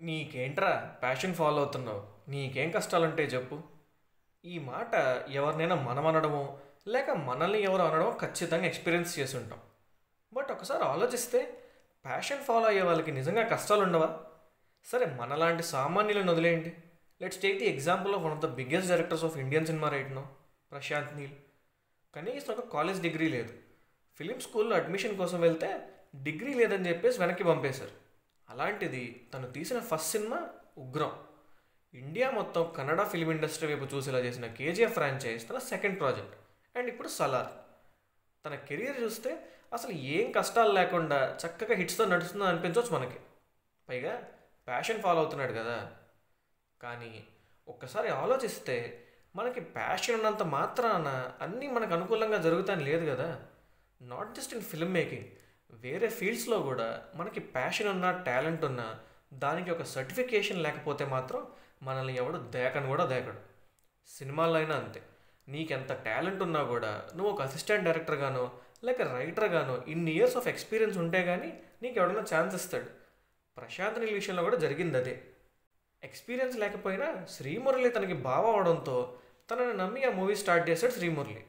నీకేంట్రా passion follow అవుతున్నావు? నీకేం కష్టాలుంటే చెప్పు. ఈ మాట ఎవరినైనా మనం అనడమో లేక మనల్ని ఎవరు అనడమో ఖచ్చితంగా ఎక్స్పీరియన్స్ చేసి ఉంటాం బట్ ఒకసారి ఆలోచిస్తే ప్యాషన్ ఫాలో అయ్యే వాళ్ళకి నిజంగా కష్టాలు ఉండవా సరే మనలాంటి సామాన్యులను వదిలేయండి. Let's take the example of one of the biggest directors of Indian cinema right no Prashanth Neel కనీసం ఒక కాలేజ్ డిగ్రీ లేదు. ఫిలిం స్కూల్లో అడ్మిషన్ కోసం వెళ్తే డిగ్రీ లేదని చెప్పేసి వెనక్కి పంపేశారు. అలాంటిది తను తీసిన ఫస్ట్ సినిమా ఉగ్రం. ఇండియా మొత్తం కన్నడ ఫిలిం ఇండస్ట్రీ వైపు చూసేలా చేసిన కేజీఎఫ్ ఫ్రాంచైజ్ తన సెకండ్ ప్రాజెక్ట్ అండ్ ఇప్పుడు సలార్. తన కెరీర్ చూస్తే అసలు ఏం కష్టాలు లేకుండా చక్కగా హిట్స్తో నడుస్తుందో అనిపించవచ్చు మనకి. పైగా ప్యాషన్ ఫాలో అవుతున్నాడు కదా. కానీ ఒక్కసారి ఆలోచిస్తే మనకి ప్యాషన్ ఉన్నంత మాత్రాన అన్నీ మనకు అనుకూలంగా జరుగుతాయని లేదు కదా. Not just in film making వేరే ఫీల్డ్స్లో కూడా మనకి ప్యాషన్ ఉన్నా టాలెంట్ ఉన్నా దానికి ఒక సర్టిఫికేషన్ లేకపోతే మాత్రం మనల్ని ఎవడు దేకను కూడా దేకడు. సినిమాల్లో అయినా అంతే. నీకెంత టాలెంట్ ఉన్నా కూడా నువ్వు ఒక అసిస్టెంట్ డైరెక్టర్గానో లేక రైటర్ గానో ఇన్ని ఇయర్స్ ఆఫ్ ఎక్స్పీరియన్స్ ఉంటే కానీ నీకు ఎవడన్నా ఛాన్స్ ఇస్తాడు. ప్రశాంత్ నీల్ విషయంలో కూడా జరిగింది అదే. ఎక్స్పీరియన్స్ లేకపోయినా శ్రీమురళి తనకి బావ అవడంతో తనని నమ్మి ఆ మూవీ స్టార్ట్ చేశాడు శ్రీమురళి.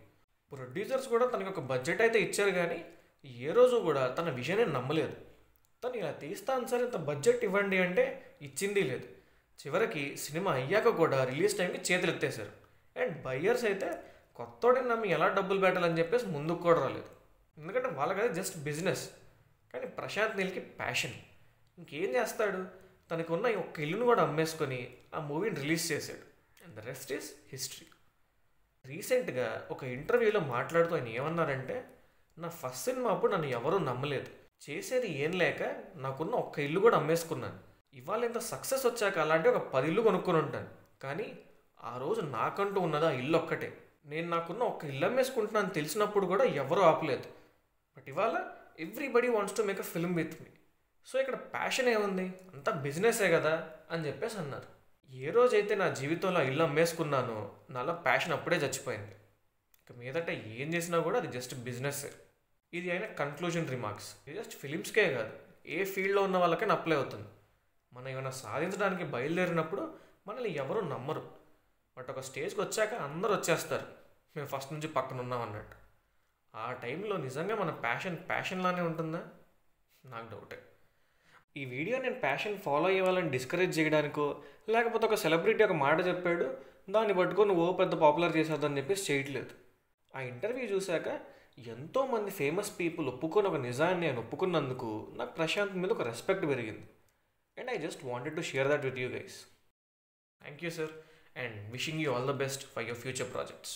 ప్రొడ్యూసర్స్ కూడా తనకి ఒక బడ్జెట్ అయితే ఇచ్చారు కానీ ఏ రోజు కూడా తన విజయాన్ని నమ్మలేదు. తను ఇలా తీస్తాను సార్ ఇంత బడ్జెట్ ఇవ్వండి అంటే ఇచ్చింది లేదు. చివరికి సినిమా అయ్యాక కూడా రిలీజ్ టైంకి చేతులు ఎత్తేశారు అండ్ బయ్యర్స్ అయితే కొత్తోడిని నమ్మి ఎలా డబ్బులు పెట్టాలని చెప్పేసి ముందుకు కూడా రాలేదు. ఎందుకంటే వాళ్ళకి అది జస్ట్ బిజినెస్. కానీ ప్రశాంత్ నీల్కి ప్యాషన్. ఇంకేం చేస్తాడు? తనకు ఉన్న ఈ ఒక్క ఇల్లును కూడా అమ్మేసుకొని ఆ మూవీని రిలీజ్ చేశాడు. And the rest is history. రీసెంట్గా ఒక ఇంటర్వ్యూలో మాట్లాడుతూ ఆయన ఏమన్నారంటే నా ఫస్ట్ సినిమా అప్పుడు నన్ను ఎవరూ నమ్మలేదు. చేసేది ఏం లేక నాకున్న ఒక్క ఇల్లు కూడా అమ్మేసుకున్నాను. ఇవాళ ఇంత సక్సెస్ వచ్చాక అలాంటి ఒక పది ఇల్లు కొనుక్కొని ఉంటాను. కానీ ఆ రోజు నాకంటూ ఉన్నది ఆ ఇల్లు ఒక్కటే. నేను నాకున్న ఒక్క ఇల్లు అమ్మేసుకుంటున్నాను తెలిసినప్పుడు కూడా ఎవరూ ఆపలేదు. బట్ ఇవాళ everybody wants to make a film with me. So ఇక్కడ ప్యాషన్ ఏముంది? అంతా బిజినెసే కదా అని చెప్పేసి అన్నారు. ఏ రోజైతే నా జీవితంలో ఆ ఇల్లు అమ్మేసుకున్నానో నాలో ప్యాషన్ అప్పుడే చచ్చిపోయింది. ఇక మీదట ఏం చేసినా కూడా అది జస్ట్ బిజినెస్. ఇది అయినా కన్క్లూజన్ రిమార్క్స్ ఇది జస్ట్ ఫిలిమ్స్కే కాదు. ఏ ఫీల్డ్లో ఉన్న వాళ్ళకైనా అప్లై అవుతుంది. మనం ఏమైనా సాధించడానికి బయలుదేరినప్పుడు మనల్ని ఎవరు నమ్మరు. బట్ ఒక స్టేజ్కి వచ్చాక అందరు వచ్చేస్తారు. మేము ఫస్ట్ నుంచి పక్కన ఉన్నాం అన్నట్టు. ఆ టైంలో నిజంగా మన ప్యాషన్ ప్యాషన్లానే ఉంటుందా? నాకు డౌటే ఈ వీడియో నేను ప్యాషన్ ఫాలో అయ్యే వాళ్ళని డిస్కరేజ్ చేయడానికో లేకపోతే ఒక సెలబ్రిటీ ఒక మాట చెప్పాడు దాన్ని పట్టుకొని ఓ పెద్ద పాపులర్ చేసేద్దని చెప్పేసి చేయట్లేదు. ఆ ఇంటర్వ్యూ చూశాక ఎంతోమంది ఫేమస్ పీపుల్ ఒప్పుకొని ఒక నిజాన్ని నేను ఒప్పుకున్నందుకు నాకు ప్రశాంత్ మీద ఒక రెస్పెక్ట్ పెరిగింది. And I just wanted to share that with you guys thank you sir and wishing you all the best for your future projects